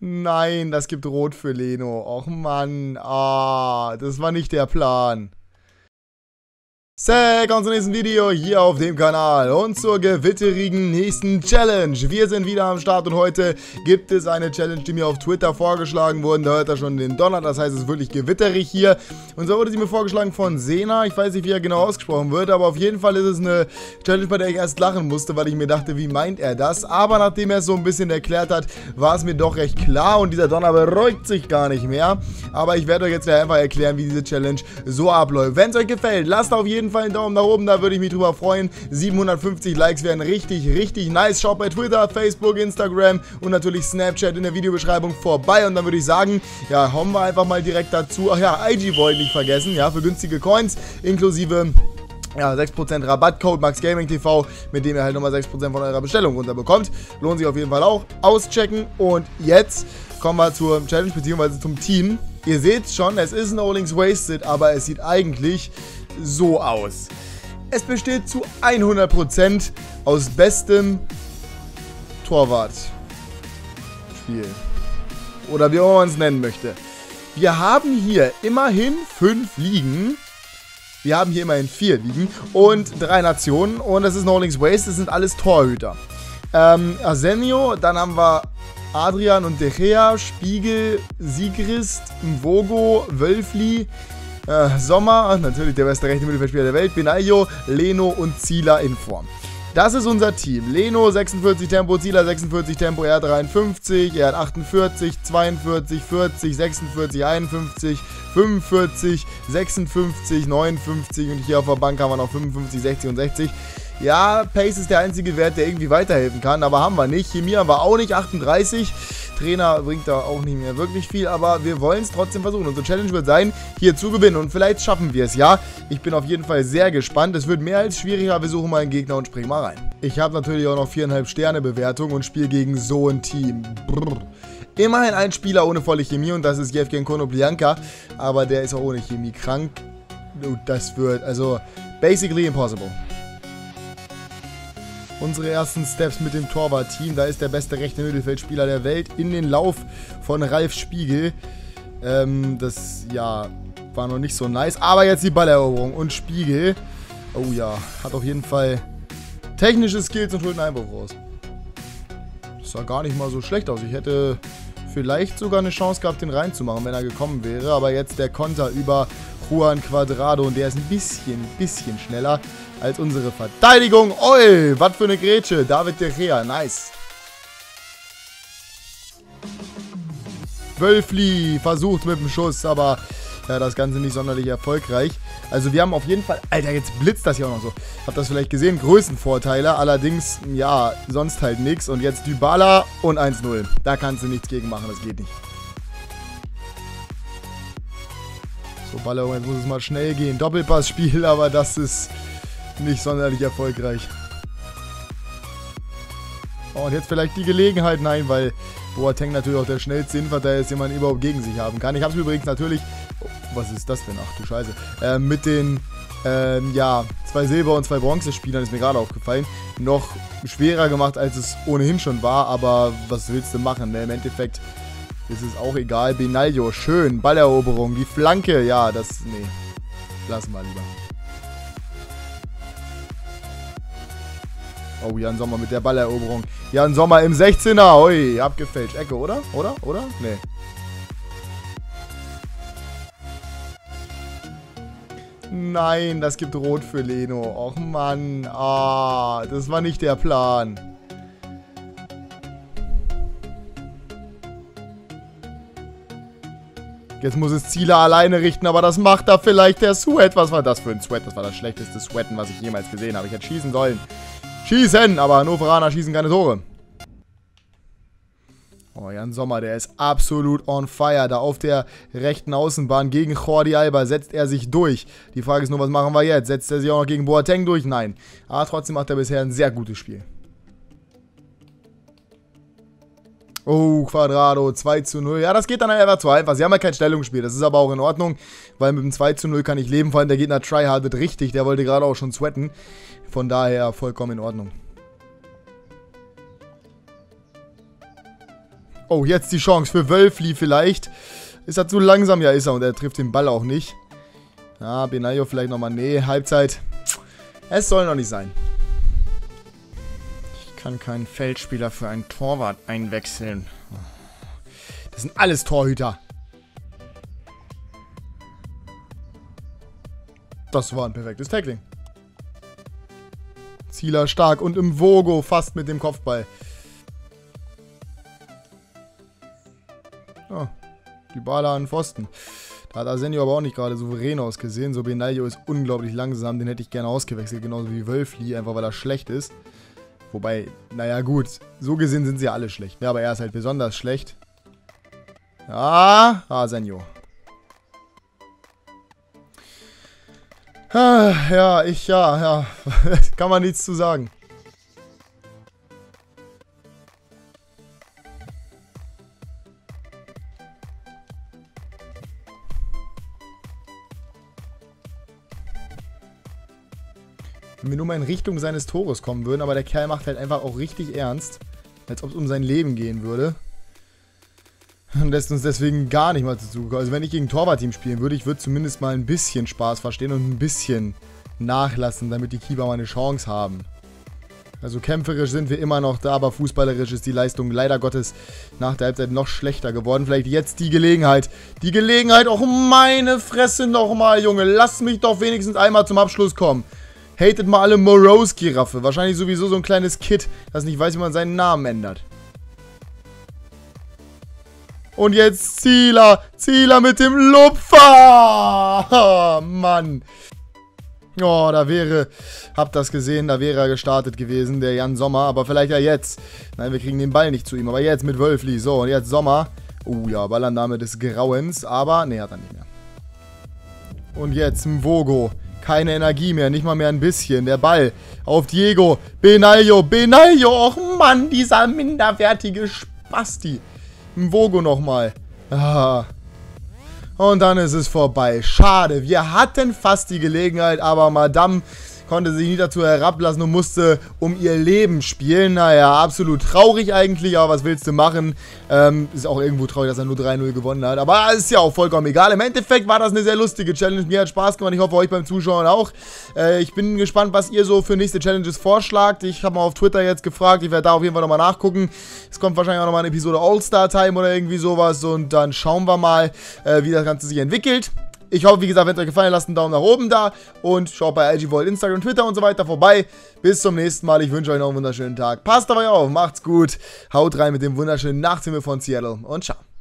Nein, das gibt Rot für Leno. Och Mann. Ah, das war nicht der Plan. Sehr, kommt zum nächsten Video hier auf dem Kanal und zur gewitterigen nächsten Challenge. Wir sind wieder am Start und heute gibt es eine Challenge, die mir auf Twitter vorgeschlagen wurde. Da hört er schon den Donner, das heißt es ist wirklich gewitterig hier. Und so wurde sie mir vorgeschlagen von Sena. Ich weiß nicht, wie er genau ausgesprochen wird, aber auf jeden Fall ist es eine Challenge, bei der ich erst lachen musste, weil ich mir dachte, wie meint er das? Aber nachdem er es so ein bisschen erklärt hat, war es mir doch recht klar und dieser Donner beruhigt sich gar nicht mehr. Aber ich werde euch jetzt einfach erklären, wie diese Challenge so abläuft. Wenn es euch gefällt, lasst auf jeden Fall Fall einen Daumen nach oben, da würde ich mich drüber freuen. 750 Likes wären richtig, richtig nice. Schaut bei Twitter, Facebook, Instagram und natürlich Snapchat in der Videobeschreibung vorbei. Und dann würde ich sagen, ja, hauen wir einfach mal direkt dazu. Ach ja, IG Void nicht vergessen, ja, für günstige Coins, inklusive ja, 6% Rabattcode MaxGamingTV, mit dem ihr halt nochmal 6% von eurer Bestellung runterbekommt. Lohnt sich auf jeden Fall auch. Auschecken. Und jetzt kommen wir zur Challenge bzw. zum Team. Ihr seht schon, es ist No Links Wasted, aber es sieht eigentlich so aus. Es besteht zu 100% aus bestem Torwartspiel. Oder wie auch man es nennen möchte. Wir haben hier immerhin 5 Ligen. Wir haben hier immerhin 4 Ligen und 3 Nationen. Und das ist No Links Waste, das sind alles Torhüter. Ähm, Arsenio, dann haben wir Adrian und De Gea, Spiegel, Sigrist, Mvogo, Wölfli, äh, Sommer, natürlich der beste rechte Mittelfeldspieler der Welt, Benaglio, Leno und Zieler in Form. Das ist unser Team. Leno 46 Tempo, Zieler 46 Tempo, er hat 53, er hat 48, 42, 40, 46, 51, 45, 56, 59 und hier auf der Bank haben wir noch 55, 60 und 60. Ja, Pace ist der einzige Wert, der irgendwie weiterhelfen kann, aber haben wir nicht. Chemie haben wir auch nicht, 38. Trainer bringt da auch nicht mehr wirklich viel, aber wir wollen es trotzdem versuchen. Unsere Challenge wird sein, hier zu gewinnen und vielleicht schaffen wir es, ja. Ich bin auf jeden Fall sehr gespannt. Es wird mehr als schwieriger. Wir suchen mal einen Gegner und springen mal rein. Ich habe natürlich auch noch viereinhalb Sterne Bewertung und spiele gegen so ein Team. Brrr. Immerhin ein Spieler ohne volle Chemie und das ist Jevgen Konoplianka, aber der ist auch ohne Chemie krank. Das wird, also, basically impossible unsere ersten Steps mit dem Torwart-Team. Da ist der beste rechte Mittelfeldspieler der Welt in den Lauf von Ralf Spiegel. Ähm, das, ja, war noch nicht so nice. Aber jetzt die Balleroberung und Spiegel. Oh ja, hat auf jeden Fall technische Skills und holt einen Einbruch raus. Das sah gar nicht mal so schlecht aus. Ich hätte vielleicht sogar eine Chance gehabt, den reinzumachen, wenn er gekommen wäre. Aber jetzt der Konter über Juan Quadrado und der ist ein bisschen, bisschen schneller als unsere Verteidigung. Oi, was für eine Grätsche. David De Gea, nice. Wölfli versucht mit dem Schuss, aber ja, das Ganze nicht sonderlich erfolgreich. Also wir haben auf jeden Fall... Alter, jetzt blitzt das hier auch noch so. Habt das vielleicht gesehen? Größenvorteile. Allerdings, ja, sonst halt nichts. Und jetzt Dybala und 1-0. Da kannst du nichts gegen machen, das geht nicht. So, Ballerung, jetzt muss es mal schnell gehen. Doppelpassspiel, aber das ist nicht sonderlich erfolgreich. Oh, und jetzt vielleicht die Gelegenheit, nein, weil Boateng natürlich auch der schnellste Innenverteidiger ist, den man überhaupt gegen sich haben kann. Ich habe es übrigens natürlich, oh, was ist das denn? Ach du Scheiße. Äh, mit den, ähm, ja, zwei Silber- und zwei Bronzespielern ist mir gerade aufgefallen, noch schwerer gemacht, als es ohnehin schon war, aber was willst du machen, ne? Im Endeffekt ist es auch egal. Benaglio, schön, Balleroberung, die Flanke, ja, das, nee, lassen wir lieber. Oh, Jan Sommer mit der Balleroberung. Jan Sommer im 16er. Ui, abgefälscht. Ecke, oder? Oder? Oder? Nee. Nein, das gibt Rot für Leno. Och Mann. Ah, das war nicht der Plan. Jetzt muss es Ziele alleine richten, aber das macht da vielleicht der Sweat. Was war das für ein Sweat? Das war das schlechteste Sweaten, was ich jemals gesehen habe. Ich hätte schießen sollen. Schießen, aber Hannoveraner schießen keine Tore. Oh, Jan Sommer, der ist absolut on fire. Da auf der rechten Außenbahn gegen Jordi Alba setzt er sich durch. Die Frage ist nur, was machen wir jetzt? Setzt er sich auch noch gegen Boateng durch? Nein. Aber trotzdem macht er bisher ein sehr gutes Spiel. Oh, Quadrado, 2 zu 0. Ja, das geht dann einfach zu einfach. Sie haben ja kein Stellungsspiel. Das ist aber auch in Ordnung, weil mit dem 2 zu 0 kann ich leben. Vor allem der Gegner tryhardet richtig. Der wollte gerade auch schon sweaten. Von daher vollkommen in Ordnung. Oh, jetzt die Chance für Wölfli vielleicht. Ist er zu langsam? Ja, ist er. Und er trifft den Ball auch nicht. Ja, Benayo vielleicht nochmal. Nee, Halbzeit. Es soll noch nicht sein. Kann keinen Feldspieler für einen Torwart einwechseln. Das sind alles Torhüter. Das war ein perfektes Tackling. Zieler stark und im Vogo fast mit dem Kopfball. Oh, die Bala an Pfosten. Da hat Arsenio aber auch nicht gerade souverän ausgesehen. So Benaglio ist unglaublich langsam. Den hätte ich gerne ausgewechselt. Genauso wie Wölfli, einfach weil er schlecht ist. Wobei, naja gut, so gesehen sind sie ja alle schlecht. Ja, aber er ist halt besonders schlecht. Ja, Arsenio. Ah, ja, ich, ja, ja. Kann man nichts zu sagen. Wenn wir nur mal in Richtung seines Tores kommen würden, aber der Kerl macht halt einfach auch richtig ernst. Als ob es um sein Leben gehen würde. Und lässt uns deswegen gar nicht mal dazu Also wenn ich gegen Torwartteam spielen würde, ich würde zumindest mal ein bisschen Spaß verstehen und ein bisschen nachlassen, damit die Keeper mal eine Chance haben. Also kämpferisch sind wir immer noch da, aber fußballerisch ist die Leistung leider Gottes nach der Halbzeit noch schlechter geworden. Vielleicht jetzt die Gelegenheit. Die Gelegenheit, auch meine Fresse nochmal, Junge. Lass mich doch wenigstens einmal zum Abschluss kommen. Hatet mal alle Morose-Giraffe. Wahrscheinlich sowieso so ein kleines Kid, das nicht weiß, wie man seinen Namen ändert. Und jetzt Zieler. Zieler mit dem Lupfer. Oh, Mann. Oh, da wäre, habt das gesehen, da wäre er gestartet gewesen, der Jan Sommer. Aber vielleicht ja jetzt. Nein, wir kriegen den Ball nicht zu ihm. Aber jetzt mit Wölfli. So, und jetzt Sommer. Oh ja, Ballannahme des Grauens. Aber, nee, hat er nicht mehr. Und jetzt Mvogo. Keine Energie mehr, nicht mal mehr ein bisschen. Der Ball auf Diego. Benaglio, Benaglio. Och Mann, dieser minderwertige Spasti. Mvogo nochmal. Ah. Und dann ist es vorbei. Schade. Wir hatten fast die Gelegenheit, aber Madame konnte sich nie dazu herablassen und musste um ihr Leben spielen. Naja, absolut traurig eigentlich, aber was willst du machen? Ähm, ist auch irgendwo traurig, dass er nur 3-0 gewonnen hat. Aber ist ja auch vollkommen egal. Im Endeffekt war das eine sehr lustige Challenge. Mir hat Spaß gemacht. Ich hoffe, euch beim Zuschauen auch. Äh, ich bin gespannt, was ihr so für nächste Challenges vorschlagt. Ich habe mal auf Twitter jetzt gefragt. Ich werde da auf jeden Fall nochmal nachgucken. Es kommt wahrscheinlich auch nochmal eine Episode All-Star-Time oder irgendwie sowas. Und dann schauen wir mal, äh, wie das Ganze sich entwickelt. Ich hoffe, wie gesagt, wenn es euch gefallen hat, lasst einen Daumen nach oben da und schaut bei IG Void, Instagram, Twitter und so weiter vorbei. Bis zum nächsten Mal. Ich wünsche euch noch einen wunderschönen Tag. Passt dabei auf, macht's gut. Haut rein mit dem wunderschönen Nachthimmel von Seattle und ciao.